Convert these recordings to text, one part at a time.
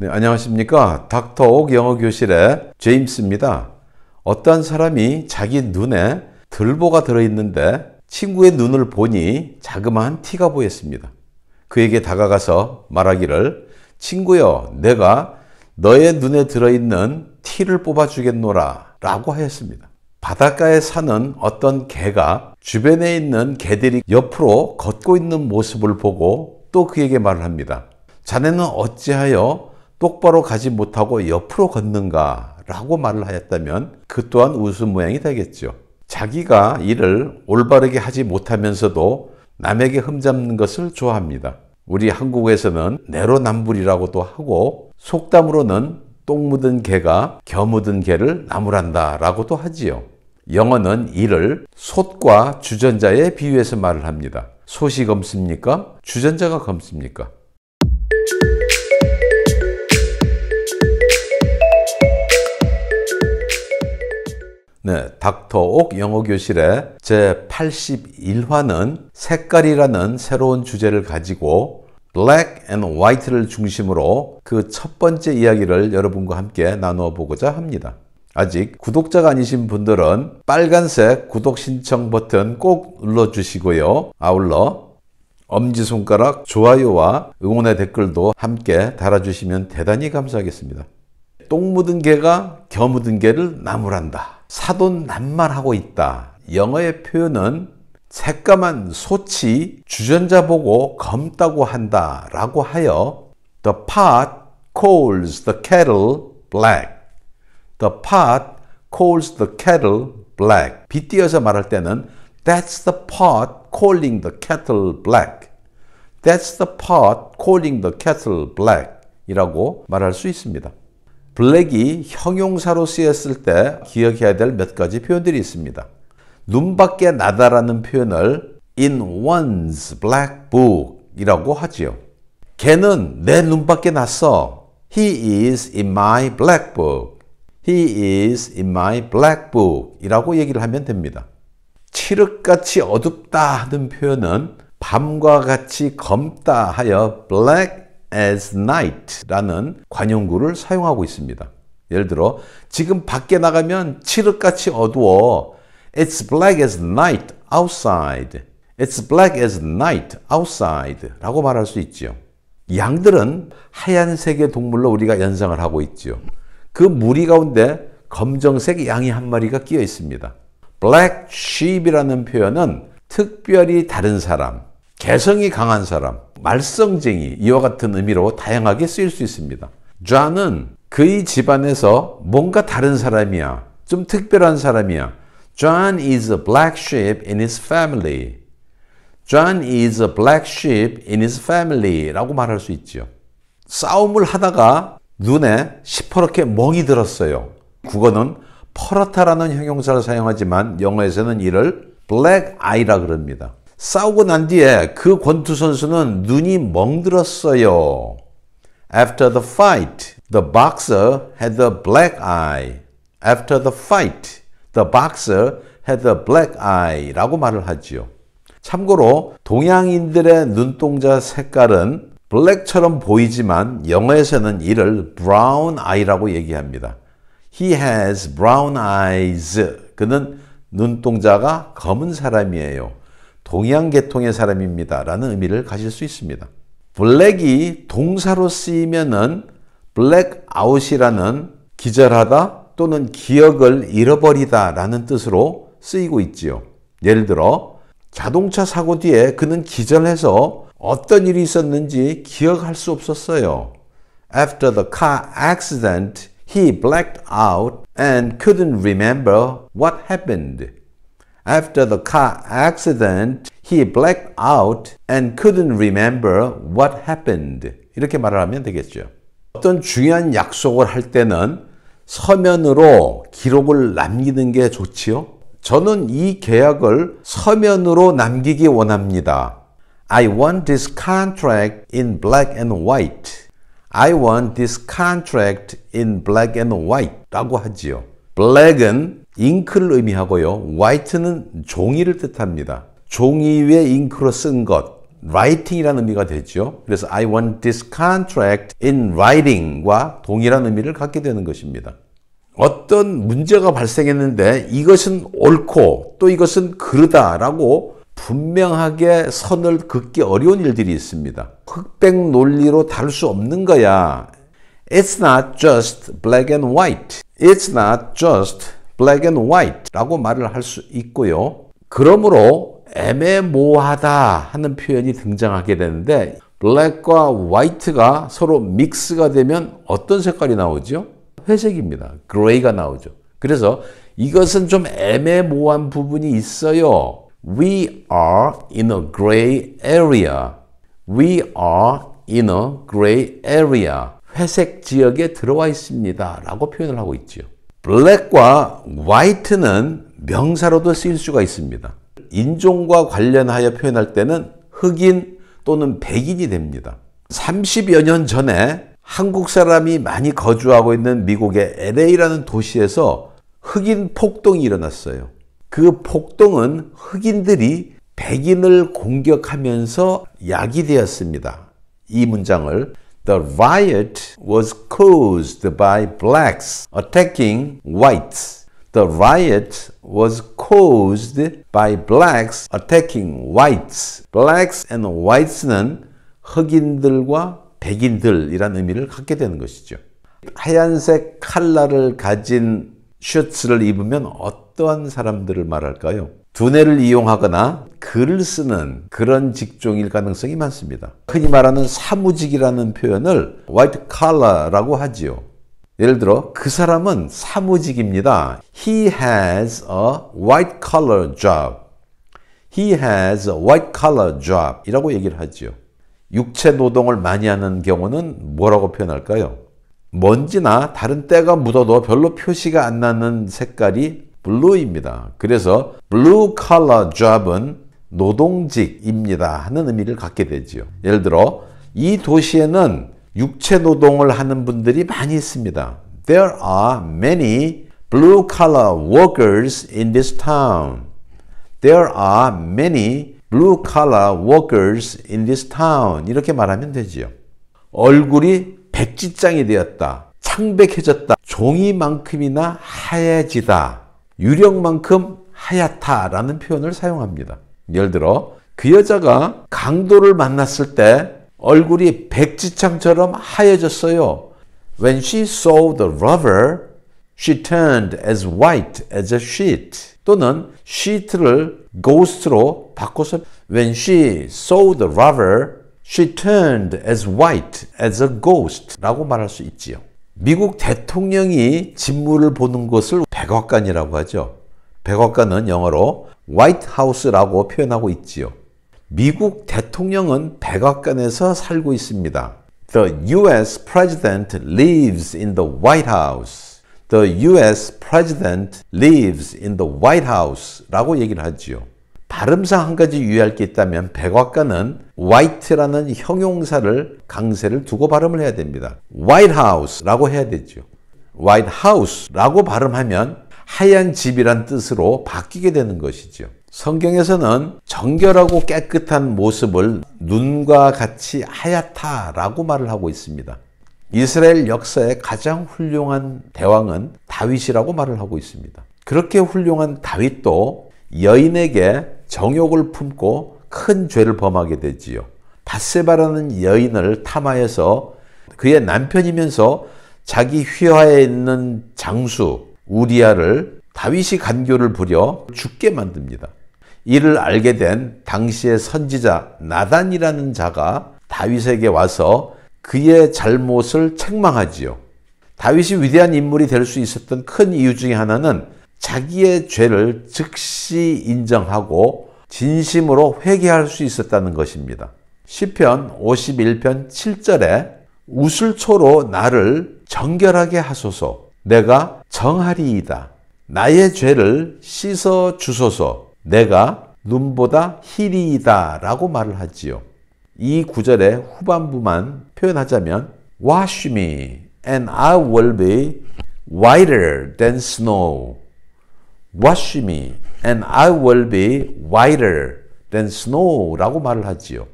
네, 안녕하십니까. 닥터옥 영어교실의 제임스입니다. 어떤 사람이 자기 눈에 들보가 들어있는데 친구의 눈을 보니 자그마한 티가 보였습니다. 그에게 다가가서 말하기를 친구여 내가 너의 눈에 들어있는 티를 뽑아주겠노라 라고 하였습니다. 바닷가에 사는 어떤 개가 주변에 있는 개들이 옆으로 걷고 있는 모습을 보고 또 그에게 말을 합니다. 자네는 어찌하여 똑바로 가지 못하고 옆으로 걷는가? 라고 말을 하였다면 그 또한 웃음 모양이 되겠죠. 자기가 일을 올바르게 하지 못하면서도 남에게 흠잡는 것을 좋아합니다. 우리 한국에서는 내로남불이라고도 하고 속담으로는 똥 묻은 개가 겨 묻은 개를 나무란다 라고도 하지요. 영어는 이를 솥과 주전자에 비유해서 말을 합니다. 솥이 검습니까? 주전자가 검습니까? 닥터옥 영어교실의 제 81화는 색깔이라는 새로운 주제를 가지고 black and white를 중심으로 그 첫 번째 이야기를 여러분과 함께 나누어 보고자 합니다. 아직 구독자가 아니신 분들은 빨간색 구독 신청 버튼 꼭 눌러 주시고요. 아울러 엄지손가락 좋아요와 응원의 댓글도 함께 달아주시면 대단히 감사하겠습니다. 똥 묻은 개가 겨 묻은 개를 나무란다. 사돈 낱말하고 있다. 영어의 표현은 새까만 소치 주전자 보고 검다고 한다 라고 하여 The pot calls the kettle black. The pot calls the kettle black. 빗띄어서 말할 때는 That's the pot calling the kettle black. That's the pot calling the kettle black. 이라고 말할 수 있습니다. 블랙이 형용사로 쓰였을 때 기억해야 될 몇 가지 표현들이 있습니다. 눈 밖에 나다라는 표현을 in one's black book 이라고 하지요. 걔는 내 눈 밖에 났어. He is in my black book. He is in my black book 이라고 얘기를 하면 됩니다. 칠흑같이 어둡다 하는 표현은 밤과 같이 검다 하여 black as night라는 관용구를 사용하고 있습니다. 예를 들어 지금 밖에 나가면 칠흑같이 어두워. It's black as night outside. It's black as night outside 라고 말할 수 있죠. 양들은 하얀색의 동물로 우리가 연상을 하고 있죠. 그 무리 가운데 검정색 양이 한 마리가 끼어 있습니다. black sheep이라는 표현은 특별히 다른 사람, 개성이 강한 사람, 말썽쟁이 이와 같은 의미로 다양하게 쓰일 수 있습니다. 존은 그의 집안에서 뭔가 다른 사람이야. 좀 특별한 사람이야. John is a black sheep in his family. John is a black sheep in his family 라고 말할 수 있죠. 싸움을 하다가 눈에 시퍼렇게 멍이 들었어요. 국어는 퍼렇다라는 형용사를 사용하지만 영어에서는 이를 black eye라 그럽니다. 싸우고 난 뒤에 그 권투 선수는 눈이 멍들었어요. After the fight, the boxer had a black eye. After the fight, the boxer had a black eye 라고 말을 하지요. 참고로 동양인들의 눈동자 색깔은 블랙처럼 보이지만 영어에서는 이를 brown eye라고 얘기합니다. He has brown eyes. 그는 눈동자가 검은 사람이에요. 동양 계통의 사람입니다. 라는 의미를 가질 수 있습니다. black이 동사로 쓰이면은 black out이라는 기절하다 또는 기억을 잃어버리다 라는 뜻으로 쓰이고 있지요. 예를 들어 자동차 사고 뒤에 그는 기절해서 어떤 일이 있었는지 기억할 수 없었어요. After the car accident, he blacked out and couldn't remember what happened. After the car accident, he blacked out and couldn't remember what happened. 이렇게 말을 하면 되겠죠. 어떤 중요한 약속을 할 때는 서면으로 기록을 남기는 게 좋지요. 저는 이 계약을 서면으로 남기기 원합니다. I want this contract in black and white. I want this contract in black and white 라고 하지요. black은 잉크를 의미하고요. white는 종이를 뜻합니다. 종이 위에 잉크로 쓴 것. writing이라는 의미가 되죠. 그래서 I want this contract in writing과 동일한 의미를 갖게 되는 것입니다. 어떤 문제가 발생했는데 이것은 옳고 또 이것은 그르다라고 분명하게 선을 긋기 어려운 일들이 있습니다. 흑백 논리로 다룰 수 없는 거야. It's not just black and white. It's not just black and white 라고 말을 할 수 있고요. 그러므로 애매모호하다 하는 표현이 등장하게 되는데 블랙과 화이트가 서로 믹스가 되면 어떤 색깔이 나오죠? 회색입니다. gray가 나오죠. 그래서 이것은 좀 애매모호한 부분이 있어요. We are in a gray area. We are in a gray area. 회색 지역에 들어와 있습니다. 라고 표현을 하고 있죠. black과 white는 명사로도 쓰일 수가 있습니다. 인종과 관련하여 표현할 때는 흑인 또는 백인이 됩니다. 30여 년 전에 한국 사람이 많이 거주하고 있는 미국의 LA라는 도시에서 흑인 폭동이 일어났어요. 그 폭동은 흑인들이 백인을 공격하면서 야기되었습니다. 이 문장을 The riot was caused by blacks attacking whites. The riot was caused by blacks attacking whites. blacks and whites는 흑인들과 백인들이란 의미를 갖게 되는 것이죠. 하얀색 칼라를 가진 셔츠를 입으면 어떠한 사람들을 말할까요? 두뇌를 이용하거나 글을 쓰는 그런 직종일 가능성이 많습니다. 흔히 말하는 사무직이라는 표현을 white collar라고 하지요. 예를 들어 그 사람은 사무직입니다. He has a white collar job. He has a white collar job 이라고 얘기를 하지요. 육체 노동을 많이 하는 경우는 뭐라고 표현할까요? 먼지나 다른 때가 묻어도 별로 표시가 안 나는 색깔이 blue입니다. 그래서 blue collar job은 노동직입니다 하는 의미를 갖게 되지요. 예를 들어 이 도시에는 육체 노동을 하는 분들이 많이 있습니다. There are many blue collar workers in this town. There are many blue collar workers in this town. 이렇게 말하면 되지요. 얼굴이 백지장이 되었다. 창백해졌다. 종이만큼이나 하얘지다. 유령만큼 하얗다라는 표현을 사용합니다. 예를 들어 그 여자가 강도를 만났을 때 얼굴이 백지창처럼 하얘졌어요. When she saw the robber, she turned as white as a sheet. 또는 sheet를 ghost로 바꿔서 When she saw the robber, she turned as white as a ghost 라고 말할 수 있지요. 미국 대통령이 진무를 보는 곳을 백악관이라고 하죠. 백악관은 영어로 White House라고 표현하고 있지요. 미국 대통령은 백악관에서 살고 있습니다. The US President lives in the White House. The US President lives in the White House 라고 얘기를 하지요. 발음상 한 가지 유의할 게 있다면 백악관은 white라는 형용사를 강세를 두고 발음을 해야 됩니다. White House라고 해야 되죠. White House라고 발음하면 하얀 집이란 뜻으로 바뀌게 되는 것이죠. 성경에서는 정결하고 깨끗한 모습을 눈과 같이 하얗다라고 말을 하고 있습니다. 이스라엘 역사의 가장 훌륭한 대왕은 다윗이라고 말을 하고 있습니다. 그렇게 훌륭한 다윗도 여인에게 정욕을 품고 큰 죄를 범하게 되지요. 바세바라는 여인을 탐하여서 그의 남편이면서 자기 휘하에 있는 장수 우리아를 다윗이 간교를 부려 죽게 만듭니다. 이를 알게 된 당시의 선지자 나단이라는 자가 다윗에게 와서 그의 잘못을 책망하지요. 다윗이 위대한 인물이 될 수 있었던 큰 이유 중에 하나는 자기의 죄를 즉시 인정하고 진심으로 회개할 수 있었다는 것입니다. 시편 51편 7절에 우슬초로 나를 정결하게 하소서 내가 정하리이다. 나의 죄를 씻어 주소서 내가 눈보다 희리이다 라고 말을 하지요. 이 구절의 후반부만 표현하자면 Wash me and I will be whiter than snow. Wash me and I will be whiter than snow 라고 말을 하지요.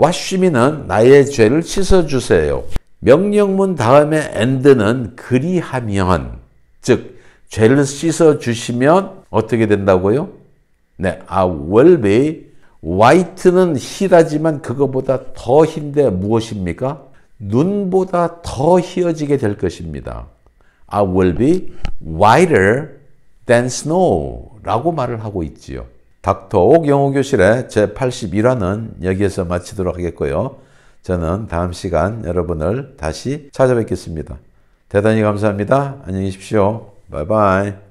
wash me는 나의 죄를 씻어 주세요. 명령문 다음에 and는 그리하면, 즉, 죄를 씻어 주시면 어떻게 된다고요? 네, I will be. white는 희라지만 그거보다 더 흰데 무엇입니까? 눈보다 더 희어지게 될 것입니다. I will be whiter than snow 라고 말을 하고 있지요. 닥터 옥 영어 교실의 제81화는 여기에서 마치도록 하겠고요. 저는 다음 시간 여러분을 다시 찾아뵙겠습니다. 대단히 감사합니다. 안녕히 계십시오. 바이바이.